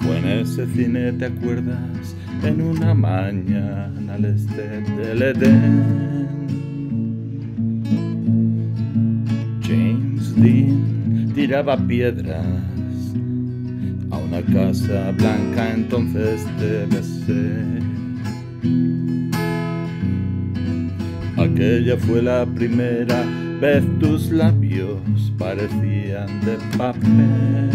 Fue en ese cine, ¿te acuerdas? En una mañana al este del Edén. James Dean tiraba piedras a una casa blanca, entonces te besé. Aquella fue la primera vez tus labios parecían de papel.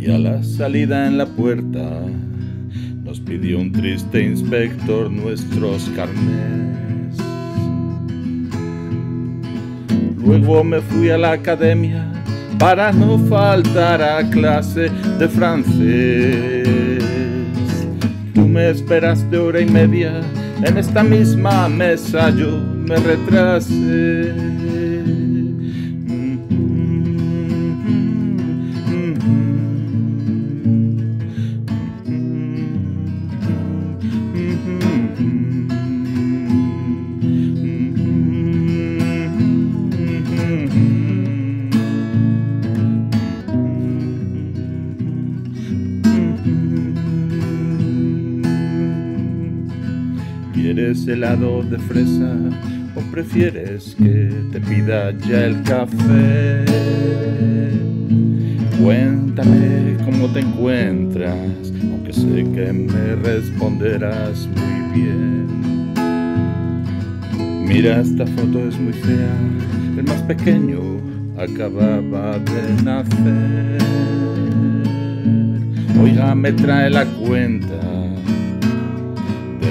Y a la salida en la puerta nos pidió un triste inspector nuestros carnés. Luego me fui a la academia para no faltar a clase de francés. Tú me esperaste hora y media en esta misma mesa, yo me retrasé. ¿Quieres helado de fresa o prefieres que te pida ya el café? Cuéntame cómo te encuentras, aunque sé que me responderás muy bien. Mira, esta foto es muy fea, el más pequeño acababa de nacer. Oiga, me trae la cuenta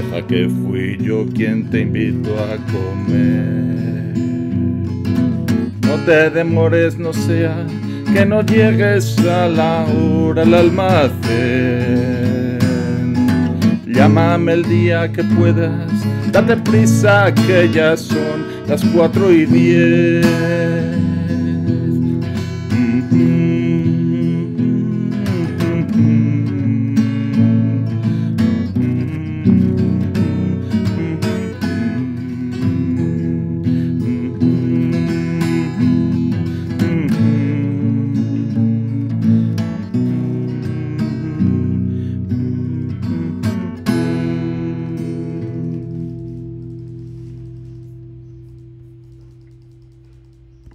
Deja que fui yo quien te invito a comer. No te demores, no sea que no llegues a la hora al almacén. Llámame el día que puedas, date prisa que ya son las cuatro y diez.